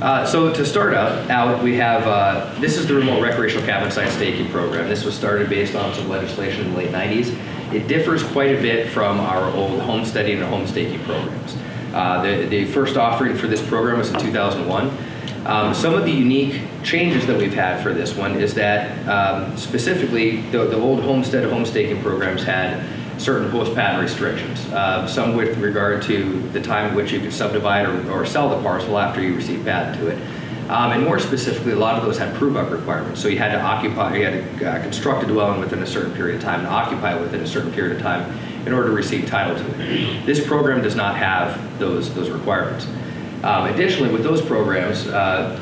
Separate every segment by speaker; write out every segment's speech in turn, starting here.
Speaker 1: Uh, so to start out, out we have, uh, this is the remote recreational cabin site staking program. This was started based on some legislation in the late 90s. It differs quite a bit from our old homesteading and home staking programs. Uh, the, the first offering for this program was in 2001. Um, some of the unique changes that we've had for this one is that um, specifically the, the old homestead home staking programs had certain post-patent restrictions, uh, some with regard to the time in which you could subdivide or, or sell the parcel after you receive patent to it. Um, and more specifically, a lot of those had prove-up requirements. So you had to occupy, you had to uh, construct a dwelling within a certain period of time and occupy it within a certain period of time in order to receive title to it. This program does not have those, those requirements. Um, additionally, with those programs, uh,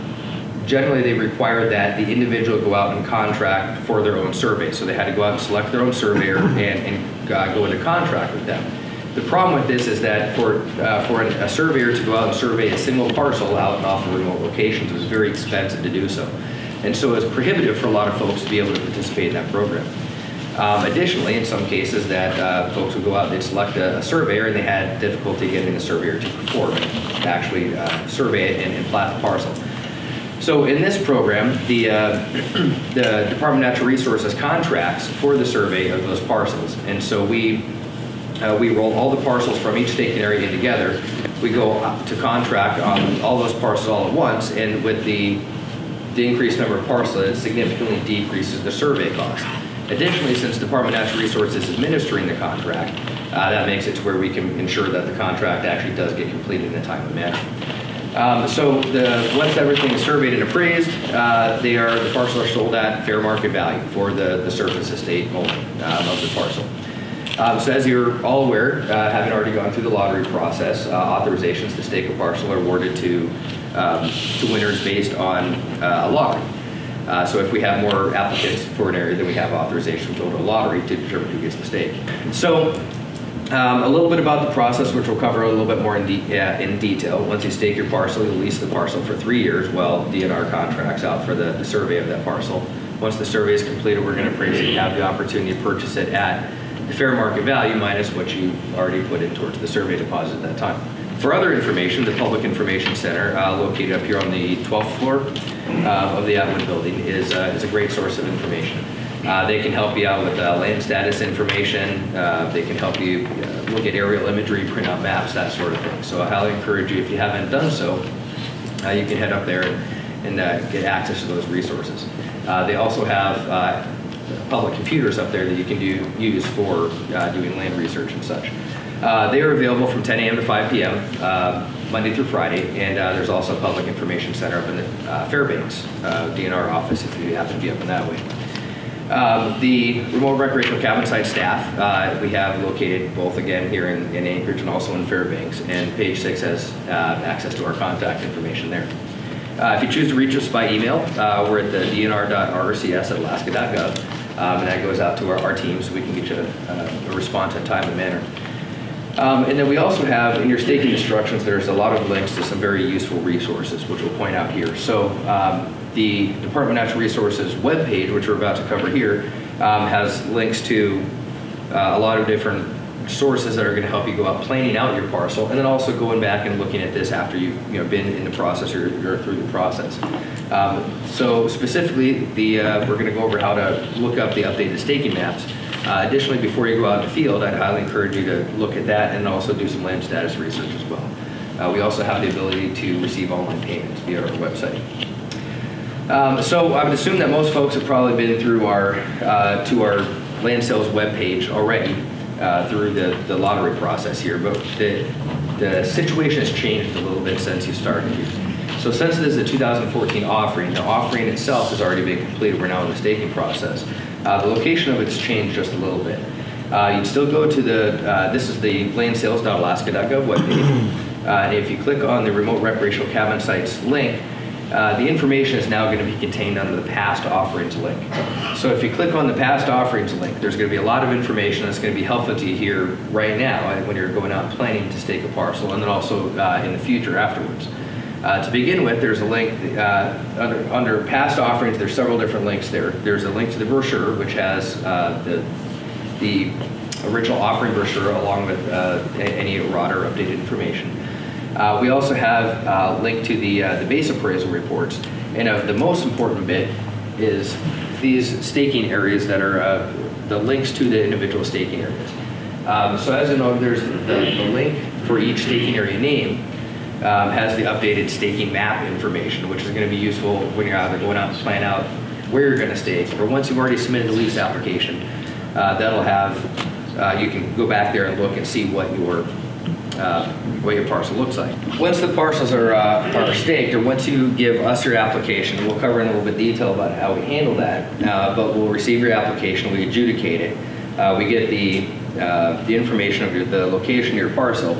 Speaker 1: generally they required that the individual go out and contract for their own survey. So they had to go out and select their own surveyor and, and uh, go into contract with them. The problem with this is that for, uh, for a surveyor to go out and survey a single parcel out in off of remote locations was very expensive to do so. And so it was prohibitive for a lot of folks to be able to participate in that program. Um, additionally, in some cases that uh, folks would go out, they'd select a, a, surveyor and they had difficulty getting the surveyor to perform and actually uh, survey it and, and plat the parcel. So in this program, the, uh, the Department of Natural Resources contracts for the survey of those parcels. And so we, uh, we roll all the parcels from each staking area together. We go to contract on all those parcels all at once, and with the, the increased number of parcels, it significantly decreases the survey cost. Additionally, since the Department of Natural Resources is administering the contract, uh, that makes it to where we can ensure that the contract actually does get completed in a timely manner. Um, so the, once everything is surveyed and appraised, uh, they are, the parcels are sold at fair market value for the, the surface estate um, of the parcel. Um, so as you're all aware, uh, having already gone through the lottery process, uh, authorizations to stake a parcel are awarded to, um, to winners based on uh, a lottery. Uh, so if we have more applicants for an area, than we have authorization to go to a lottery to determine who gets the stake. So um, a little bit about the process, which we'll cover a little bit more in, de in, detail. Once you stake your parcel, you'll lease the parcel for three years while DNR contracts out for the, the survey of that parcel. Once the survey is completed, we're going to appraise it. You have the opportunity to purchase it at the fair market value minus what you've already put in towards the survey deposit at that time. For other information, the Public Information Center, uh, located up here on the 12th floor uh, of the Atwood building, is, uh, is a great source of information. Uh, they can help you out with uh, land status information. Uh, they can help you look at aerial imagery, print out maps, that sort of thing. So I highly encourage you, if you haven't done so, you can head up there and, and get access to those resources. they also have public computers up there that you can do, use for doing land research and such. Uh, they are available from 10 a.m. to 5 p.m. Uh, Monday through Friday, and uh, there's also a public information center up in the uh, Fairbanks uh, DNR office if you happen to be up in that way. Um, the remote recreational cabin site staff uh, we have located both again here in, in, Anchorage and also in Fairbanks, and page six has access to our contact information there. if you choose to reach us by email, we're at the dnr.rcs at alaska.gov, um, and that goes out to our, our team so we can get you a, a response in time and manner. Um, and then we also have in your staking instructions, there's a lot of links to some very useful resources, which we'll point out here. So um, the Department of Natural Resources webpage, which we're about to cover here, um, has links to uh, a lot of different sources that are going to help you go out planning out your parcel, and then also going back and looking at this after you've you know, been in the process or through the process. Um, so specifically, the uh, we're going to go over how to look up the updated staking maps. Uh, additionally, before you go out the field, I'd highly encourage you to look at that and also do some land status research as well. Uh, we also have the ability to receive online payments via our website. Um, so I would assume that most folks have probably been through our uh, to our land sales webpage already uh, through the, the lottery process here, but the, the situation has changed a little bit since you started here. So since this is a 2014 offering, the offering itself has already been completed. We're now in the staking process. Uh, the location of it's changed just a little bit. Uh, you'd still go to the, uh, this is the landsales.alaska.gov webpage. Uh, and if you click on the remote recreational cabin sites link, uh, the information is now going to be contained under the past offerings link. So if you click on the past offerings link, there's going to be a lot of information that's going to be helpful to you here right now when you're going out planning to stake a parcel and then also uh, in the future afterwards. Uh, to begin with, there's a link uh, under, under, past offerings. There's several different links there. There's a link to the brochure, which has uh, the, the original offering brochure along with uh, any errata or updated information. Uh, we also have uh, linked to the, uh, the base appraisal reports. And of the most important bit is these staking areas that are uh, the links to the individual staking areas. Um, so as you know, there's the, the link for each staking area name um, has the updated staking map information, which is going to be useful when you're either going out to plan out where you're going to stake, or once you've already submitted the lease application, uh, that'll have, uh, you can go back there and look and see what your uh, what your parcel looks like. Once the parcels are, uh, are staked, or once you give us your application, we'll cover in a little bit detail about how we handle that, uh, but we'll receive your application, we adjudicate it, uh, we get the, uh, the information of your, the location of your parcel,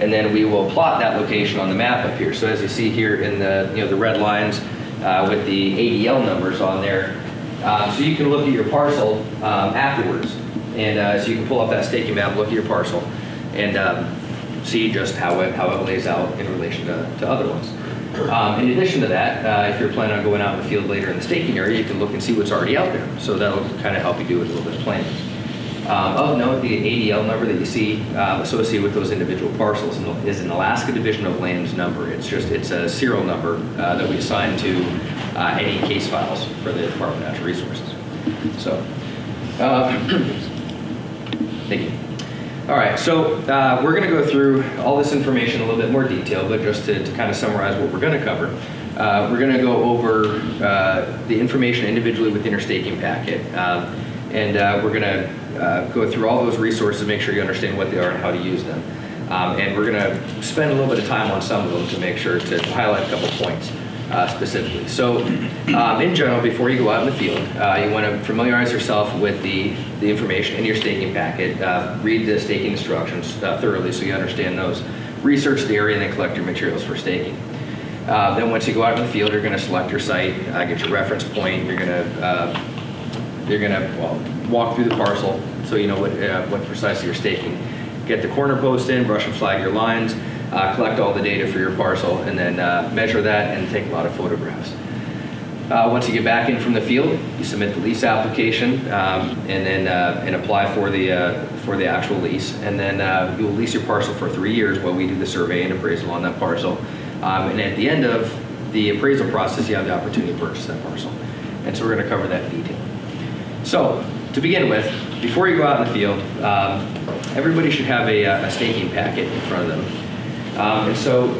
Speaker 1: and then we will plot that location on the map up here. So as you see here in the, you know, the red lines uh, with the ADL numbers on there, um, so you can look at your parcel um, afterwards, and so you can pull up that staking map, look at your parcel, and um, see just how it, how it lays out in relation to, to other ones. Um, in addition to that, uh, if you're planning on going out in the field later in the staking area, you can look and see what's already out there. So that'll kind of help you do a little bit of planning. Um, of note, the ADL number that you see uh, associated with those individual parcels is an Alaska Division of Lands number. It's just it's a serial number uh, that we assign to uh, any case files for the Department of Natural Resources. So, uh, thank you. All right, so uh, we're going to go through all this information in a little bit more detail, but just to, to kind of summarize what we're going to cover, uh, we're going to go over uh, the information individually within your staking packet, um, and uh, we're going to uh, go through all those resources, make sure you understand what they are and how to use them. Um, and we're going to spend a little bit of time on some of them to make sure to highlight a couple points uh, specifically. So um, in general, before you go out in the field, uh, you want to familiarize yourself with the, the information in your staking packet, uh, read the staking instructions uh, thoroughly so you understand those, research the area, and then collect your materials for staking. Uh, then once you go out in the field, you're going to select your site, uh, get your reference point, you're going to you're going to well, walk through the parcel so you know what, what precisely you're staking. Get the corner post in, brush and flag your lines, uh, collect all the data for your parcel, and then uh, measure that and take a lot of photographs. Uh, once you get back in from the field, you submit the lease application um, and then uh, and apply for the uh, for the actual lease, and then uh, you'll lease your parcel for three years while we do the survey and appraisal on that parcel. Um, and at the end of the appraisal process, you have the opportunity to purchase that parcel. And so we're going to cover that in detail. So to begin with, before you go out in the field, um, everybody should have a, a staking packet in front of them. Um, and so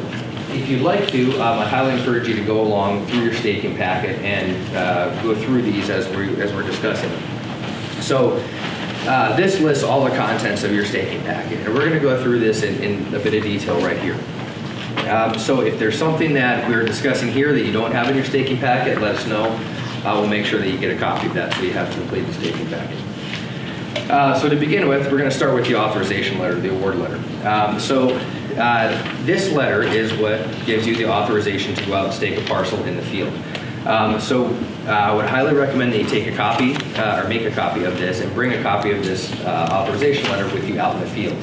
Speaker 1: if you'd like to, um, I highly encourage you to go along through your staking packet and uh, go through these as, we, as we're discussing So uh, this lists all the contents of your staking packet, and we're going to go through this in, in, a bit of detail right here. Um, so if there's something that we're discussing here that you don't have in your staking packet, let us know. Uh, we'll make sure that you get a copy of that so you have to complete the staking packet. Uh, so to begin with, we're going to start with the authorization letter, the award letter. Um, so uh, this letter is what gives you the authorization to go out and stake a parcel in the field. Um, so uh, I would highly recommend that you take a copy uh, or make a copy of this and bring a copy of this uh, authorization letter with you out in the field.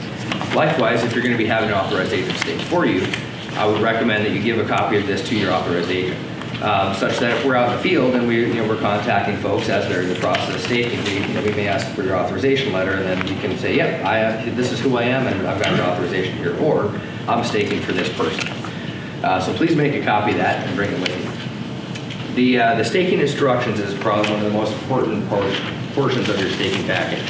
Speaker 1: Likewise, if you're going to be having an authorized agent stake for you, I would recommend that you give a copy of this to your authorized agent um, such that if we're out in the field and we, you know, we're contacting folks as they're in the process of staking, we, you know, we may ask for your authorization letter, and then you can say, yep, I, uh, this is who I am, and I've got your authorization here, or I'm staking for this person. Uh, so please make a copy of that and bring it with you. The, uh, the staking instructions is probably one of the most important portions of your staking packet.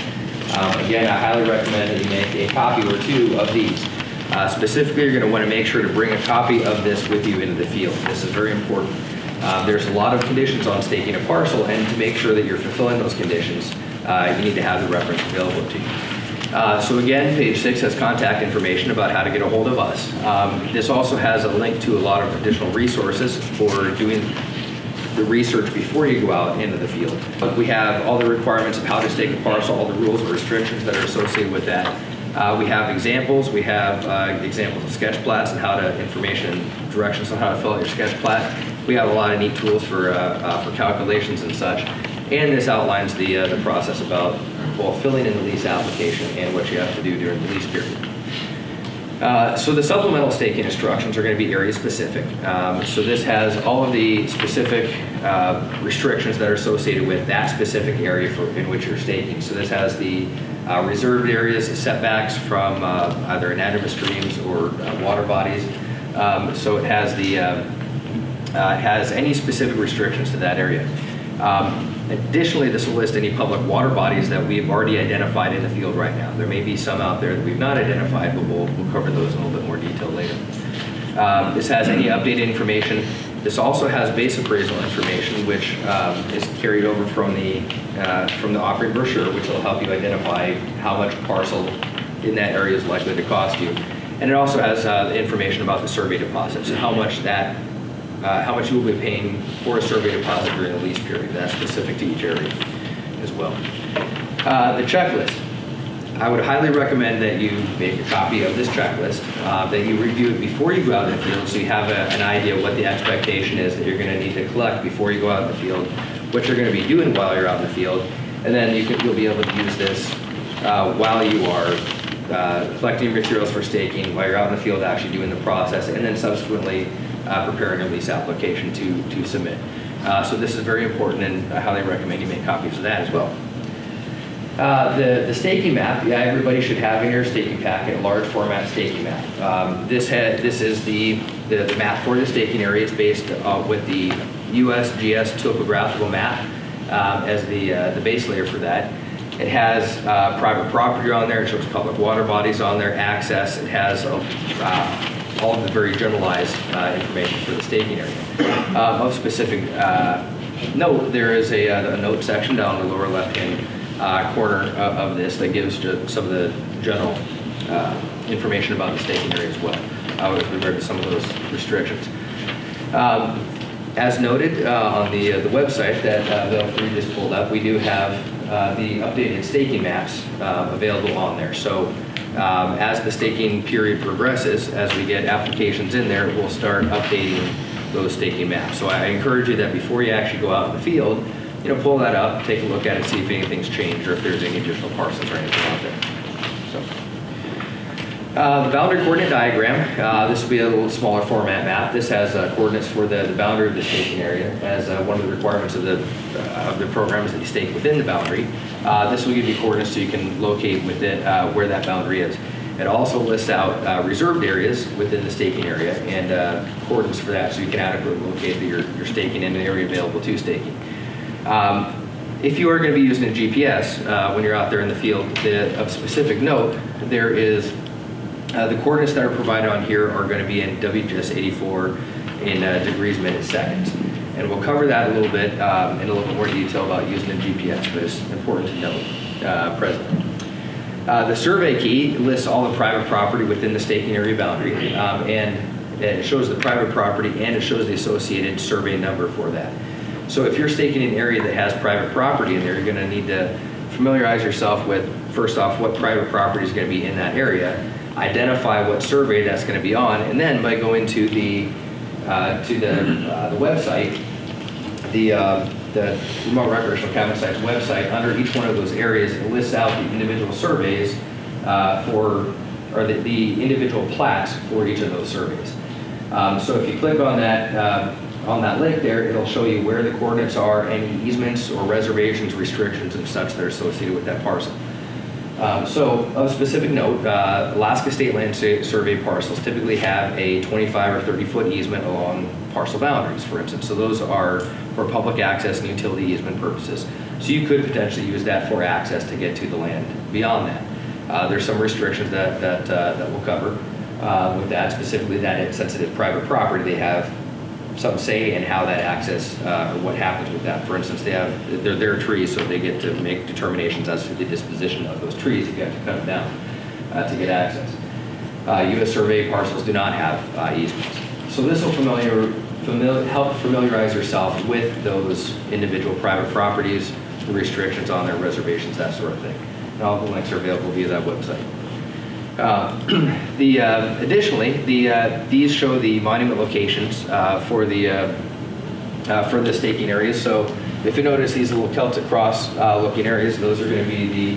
Speaker 1: Um, again, I highly recommend that you make a copy or two of these. Uh, specifically, you're going to want to make sure to bring a copy of this with you into the field. This is very important. Uh, there's a lot of conditions on staking a parcel, and to make sure that you're fulfilling those conditions, uh, you need to have the reference available to you. Uh, so again, page six has contact information about how to get a hold of us. Um, this also has a link to a lot of additional resources for doing the research before you go out into the field. But we have all the requirements of how to stake a parcel, all the rules and restrictions that are associated with that. Uh, we have examples. We have uh, examples of sketch plats and how to information directions on how to fill out your sketch plat. We have a lot of neat tools for, uh, uh, for calculations and such. And this outlines the, uh, the process about both filling in the lease application and what you have to do during the lease period. Uh, so the supplemental staking instructions are going to be area specific. Um, so this has all of the specific uh, restrictions that are associated with that specific area for, in which you're staking. So this has the uh, reserved areas, setbacks from either anadromous streams or water bodies, Um, So it has the, has any specific restrictions to that area. Um, Additionally, this will list any public water bodies that we've already identified in the field right now. There may be some out there that we've not identified, but we'll, we'll cover those in a little bit more detail later. Um, This has any updated information. This also has base appraisal information, which um, is carried over from the, uh, from the offering brochure, which will help you identify how much parcel in that area is likely to cost you. And it also has uh, information about the survey deposits and how much that, uh, how much you will be paying for a survey deposit during the lease period. That's specific to each area as well. Uh, The checklist. I would highly recommend that you make a copy of this checklist, uh, that you review it before you go out in the field so you have a- an idea what the expectation is that you're going to need to collect before you go out in the field, what you're going to be doing while you're out in the field, and then you you'll be able to use this uh, while you are uh, collecting materials for staking, while you're out in the field actually doing the process, and then subsequently uh, preparing a lease application to, to submit. Uh, So this is very important, and I highly recommend you make copies of that as well. Uh, The, the staking map, yeah, everybody should have in your staking packet, large format staking map. Um, This had, this is the, the the map for the staking area. It's based uh, with the USGS topographical map um, as the, uh, the base layer for that. It has uh, private property on there, it shows public water bodies on there, access. It has all of the very generalized uh, information for the staking area. Uh, Of specific uh, note, there is a, uh, a note section down in the lower left-hand uh, corner of, of this that gives some of the general information about the staking area as well, with regard to some of those restrictions. Um, As noted on the, the website that uh, Bill just pulled up, we do have the updated staking maps available on there. So um, as the staking period progresses, as we get applications in there, we'll start updating those staking maps. So I encourage you that before you actually go out in the field, you know, pull that up, take a look at it, see if anything's changed or if there's any additional parcels or anything out there. Uh, The boundary coordinate diagram, uh, this will be a little smaller format map. This has uh, coordinates for the the boundary of the staking area as uh, one of the requirements of the, uh, of the programs that you stake within the boundary. This will give you coordinates so you can locate within, where that boundary is. It also lists out reserved areas within the staking area and coordinates for that so you can adequately locate that you're you're staking in an area available to staking. Um, If you are going to be using a GPS uh, when you're out there in the field, the- of specific note, there is, uh, the coordinates that are provided on here are going to be in WGS 84 in uh, degrees, minutes, seconds. And we'll cover that a little bit um, in a little bit more detail about using a GPS, but it's important to note uh, presently. Uh, The survey key lists all the private property within the staking area boundary, um, and it shows the private property, and it shows the associated survey number for that. So if you're staking an area that has private property in there, you're going to need to familiarize yourself with, first off, what private property is going to be in that area, identify what survey that's going to be on, and then by going to the, uh, to the uh, the website, the, uh, the remote recreational cabin site's website, under each one of those areas, it lists out the individual surveys uh, for, or the, the individual plats for each of those surveys. Um, So if you click on that, uh, on that link there, it'll show you where the coordinates are, any easements or reservations, restrictions and such that are associated with that parcel. Um, So of specific note, uh, Alaska State Land Survey parcels typically have a 25 or 30-foot easement along parcel boundaries, for instance. So those are for public access and utility easement purposes. So you could potentially use that for access to get to the land beyond that. Uh, There's some restrictions that, that, uh, that we'll cover uh, with that, specifically that it's sensitive private property. They have some say in how that access, uh, or what happens with that. For instance, they have, they're their trees, so they get to make determinations as to the disposition of those trees if you have to cut them down uh, to get access. Uh, US survey parcels do not have uh, easements. So this will familiar, famil- help familiarize yourself with those individual private properties, the restrictions on their reservations, that sort of thing. And all the links are available via that website. Uh, The, uh, additionally, the, uh, these show the monument locations uh, for the, uh, for the staking areas. So if you notice these little Celtic cross looking areas, those are going to be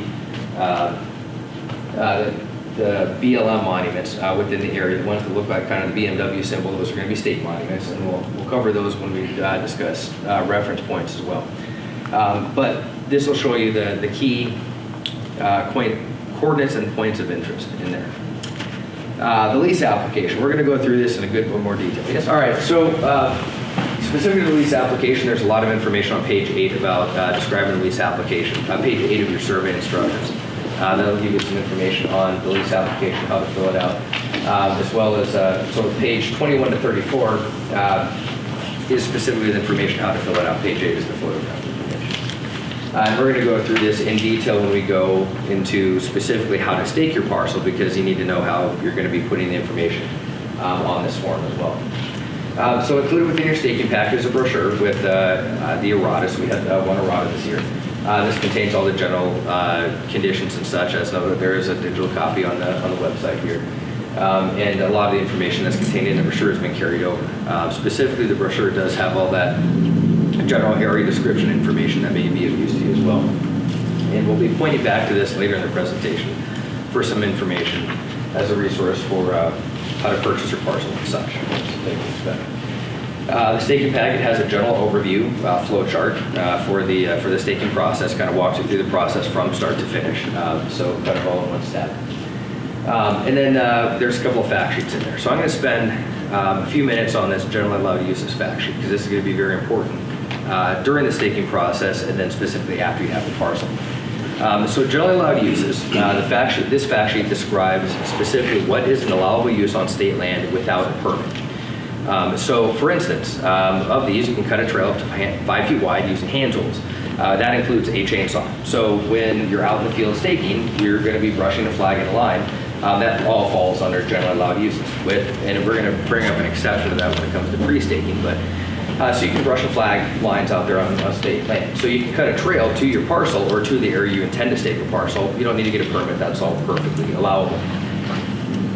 Speaker 1: the, the BLM monuments within the area, the ones that look like kind of the BMW symbol, those are going to be state monuments, and we'll, we'll cover those when we discuss reference points as well. Um, But this will show you the, the key uh, point, coordinates and points of interest in there. Uh, the lease application, we're going to go through this in a good bit more detail. Yes, all right, so uh, specifically the lease application, there's a lot of information on page eight about uh, describing the lease application, uh, page eight of your survey instructions. Uh, that'll give you some information on the lease application, how to fill it out, um, as well as, uh, so page 21 to 34 uh, is specifically the information how to fill it out. Page eight is the photograph. Uh, And we're going to go through this in detail when we go into specifically how to stake your parcel because you need to know how you're going to be putting the information um, on this form as well. Um, So included within your staking pack is a brochure with uh, uh, the errata. So we had uh, one errata this year. Uh, This contains all the general uh, conditions and such, as noted, there is a digital copy on the, on the website here. Um, And a lot of the information that's contained in the brochure has been carried over. Um, Specifically, the brochure does have all that general area description information that may be of use to well. And we'll be pointing back to this later in the presentation for some information as a resource for uh, how to purchase your parcel and such. Uh, The staking packet has a general overview, uh, flow chart uh, for the, uh, for the staking process, kind of walks you through the process from start to finish. Uh, So kind of all in one step. Um, And then uh, there's a couple of fact sheets in there. So I'm going to spend um, a few minutes on this generally allowed uses fact sheet because this is going to be very important uh, during the staking process and then specifically after you have the parcel. Um, So generally allowed uses, uh, the fact sheet, this fact sheet describes specifically what is an allowable use on state land without a permit. Um, So for instance, um, of these, you can cut a trail up to five feet wide using hand tools. Uh, That includes a chainsaw. So when you're out in the field staking, you're going to be brushing a flag in a line. Um, That all falls under generally allowed uses with, and we're going to bring up an exception to that when it comes to pre-staking, but, uh, so you can brush a flag lines out there on, on state land. So you can cut a trail to your parcel or to the area you intend to stake your parcel. You don't need to get a permit, that's all perfectly allowable.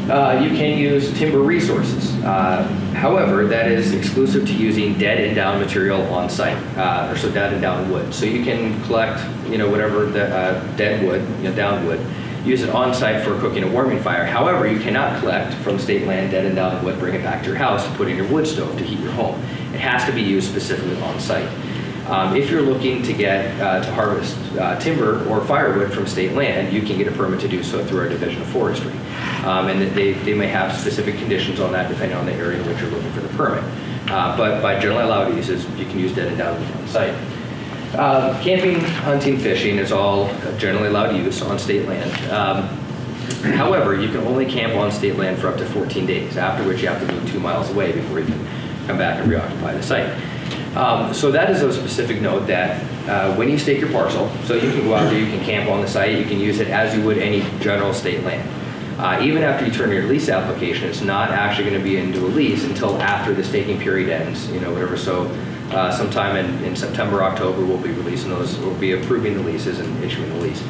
Speaker 1: Uh, you can use timber resources. Uh, however, that is exclusive to using dead and down material on site, uh, or so dead and down wood. So you can collect, you know, whatever the uh, dead wood, you know, down wood, use it on site for cooking a warming fire. However, you cannot collect from state land dead and down wood, bring it back to your house put in your wood stove to heat your home. Has to be used specifically on site. Um, If you're looking to get, uh, to harvest uh, timber or firewood from state land, you can get a permit to do so through our Division of Forestry. Um, And they, they may have specific conditions on that depending on the area in which you're looking for the permit. Uh, But by generally allowed uses, you can use dead and wood on site. Uh, Camping, hunting, fishing is all generally allowed use on state land. Um, However, you can only camp on state land for up to 14 days, after which you have to move two miles away before you can come back and reoccupy the site. Um, So that is a specific note that uh, when you stake your parcel, so you can go out there, you can camp on the site, you can use it as you would any general state land. Uh, Even after you turn your lease application, it's not actually going to be into a lease until after the staking period ends, you know, whatever. So uh, sometime in, in September, October, we'll be releasing those, we'll be approving the leases and issuing the lease.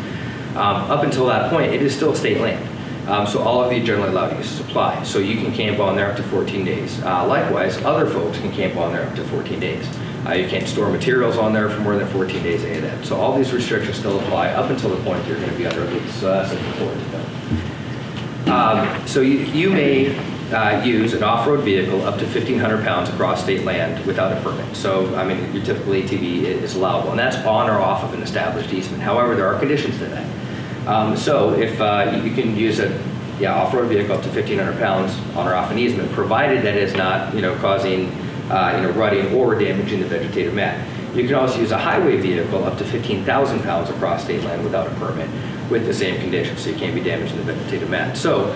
Speaker 1: Um, Up until that point, it is still state land. Um, So all of the generally allowed uses apply. So you can camp on there up to 14 days. Uh, Likewise, other folks can camp on there up to 14 days. Uh, You can't store materials on there for more than 14 days, any of that. So all these restrictions still apply up until the point you're going to be under a lease. So that's important to know. Um, So you you may uh, use an off-road vehicle up to 1,500 pounds across state land without a permit. So, I mean, your typical ATV is allowable, and that's on or off of an established easement. However, there are conditions to that. Um, So if uh, you can use a, yeah, off-road vehicle up to 1,500 pounds on or off an easement, provided that it's not, you know, causing, uh, you know, rutting or damaging the vegetative mat. You can also use a highway vehicle up to 15,000 pounds across state land without a permit with the same conditions, so you can't be damaging the vegetative mat. So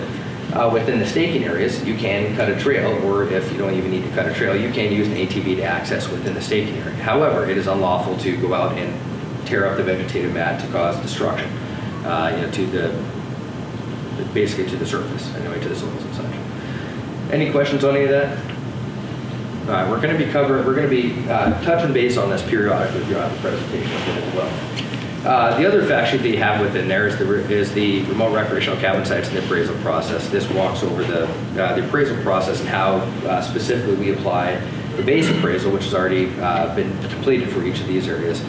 Speaker 1: uh, within the staking areas, you can cut a trail, or if you don't even need to cut a trail, you can use an ATV to access within the staking area. However, it is unlawful to go out and tear up the vegetative mat to cause destruction, uh, you know, to the, basically to the surface, anyway, to the soils and such. Any questions on any of that? All right, we're going to be covering, we're going to be uh, touching base on this periodically throughout the presentation as well. Uh, The other fact sheet that you have within there is the, is the remote recreational cabin sites and the appraisal process. This walks over the, uh, the appraisal process and how uh, specifically we apply the base appraisal, which has already uh, been completed for each of these areas,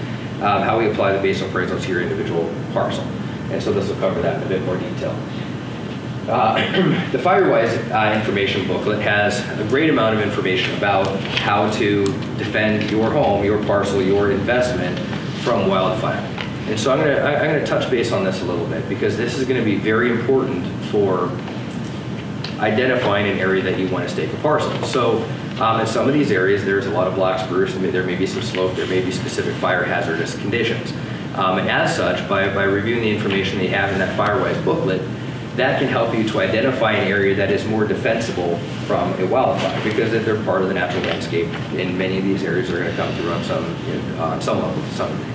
Speaker 1: um, how we apply the base appraisal to your individual parcel. And so this will cover that in a bit more detail. Uh, The Firewise uh, information booklet has a great amount of information about how to defend your home, your parcel, your investment from wildfire. And so I'm going to, I'm going to touch base on this a little bit because this is going to be very important for identifying an area that you want to stake a parcel. So um, in some of these areas, there's a lot of black spruce, there may- there may be some slope, there may be specific fire hazardous conditions. Um, And as such, by, by reviewing the information they have in that Firewise booklet, that can help you to identify an area that is more defensible from a wildfire because if they're part of the natural landscape and many of these areas are going to come through on some, on some level to some degree.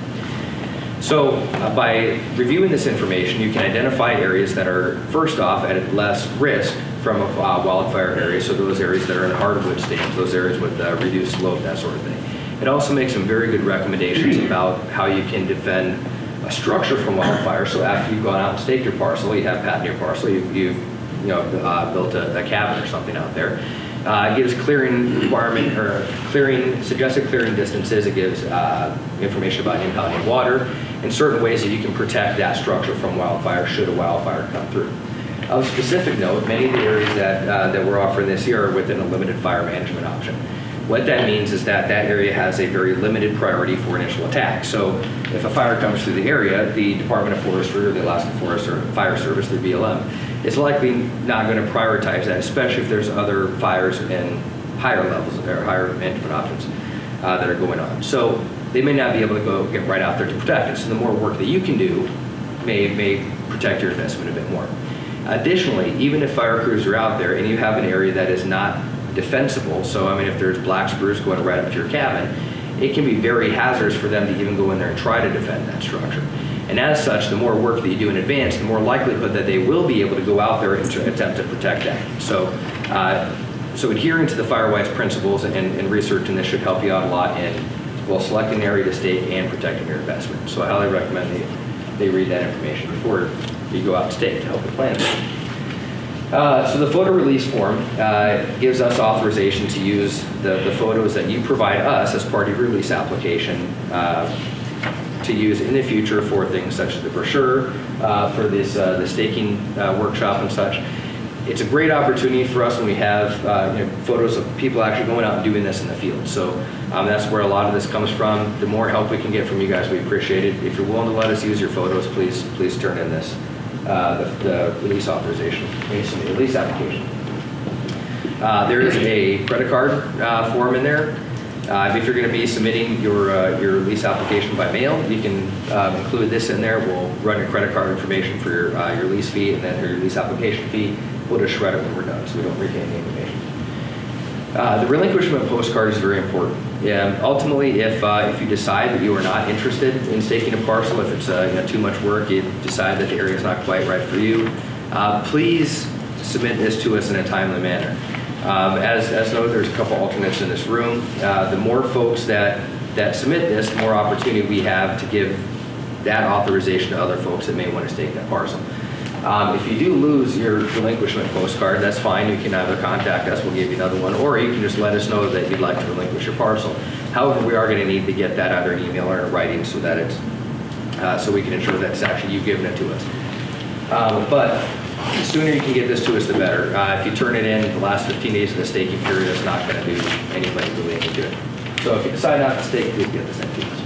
Speaker 1: So uh, by reviewing this information, you can identify areas that are, first off, at less risk from a uh, wildfire area, so those areas that are in hardwood stands, those areas with uh, reduced slope, that sort of thing. It also makes some very good recommendations about how you can defend a structure from wildfire. So after you've gone out and staked your parcel, you have patented your parcel, you've, you've you know, uh, built a, a cabin or something out there. Uh, it gives clearing requirement or clearing suggested clearing distances. It gives uh, information about impounding water and certain ways that you can protect that structure from wildfire should a wildfire come through. Of specific note, many of the areas that uh, that we're offering this year are within a limited fire management option. What that means is that that area has a very limited priority for initial attack. So if a fire comes through the area, the Department of Forestry or the Alaska Forest or Fire Service, the BLM, is likely not going to prioritize that, especially if there's other fires in higher levels or higher management options uh, that are going on. So they may not be able to go get right out there to protect it. So the more work that you can do may, may protect your investment a bit more. Additionally, even if fire crews are out there and you have an area that is not defensible, so I mean if there's black spruce going right up to your cabin, it can be very hazardous for them to even go in there and try to defend that structure. And as such, the more work that you do in advance, the more likelihood that they will be able to go out there and to attempt to protect that. So, uh, so adhering to the Firewise principles and, and researching this should help you out a lot in both selecting an area to stake and protecting your investment. So I highly recommend they, they read that information before you go out and stake to help the plan. Uh, so the photo release form uh, gives us authorization to use the, the photos that you provide us as part of your release application uh, to use in the future for things such as the brochure, uh, for this uh, the staking uh, workshop and such. It's a great opportunity for us when we have you know, photos of people actually going out and doing this in the field. So um, that's where a lot of this comes from. The more help we can get from you guys, we appreciate it. If you're willing to let us use your photos, please please turn in this uh, the, the release authorization, the release application. Uh, there is a credit card uh, form in there. Uh, if you're going to be submitting your uh, your lease application by mail, you can um, include this in there. We'll run your credit card information for your your lease fee and then your lease application fee. We'll just shred it when we're done, so we don't retain the information. Uh, the relinquishment postcard is very important. Yeah, ultimately, if uh, if you decide that you are not interested in staking a parcel, if it's uh, you know, too much work, you decide that the area is not quite right for you, uh, please submit this to us in a timely manner. Um, as, as noted, there's a couple alternates in this room. Uh, the more folks that, that submit this, the more opportunity we have to give that authorization to other folks that may want to stake that parcel. Um, if you do lose your relinquishment postcard, that's fine. You can either contact us, we'll give you another one, or you can just let us know that you'd like to relinquish your parcel. However, we are going to need to get that either in email or in writing so that it's, uh, so we can ensure that it's actually you've given it to us. Um, but the sooner you can get this to us, the better. Uh, if you turn it in the last 15 days of the staking period, it's not going to do anybody really any good. So if you decide not to stake, please get this in to us.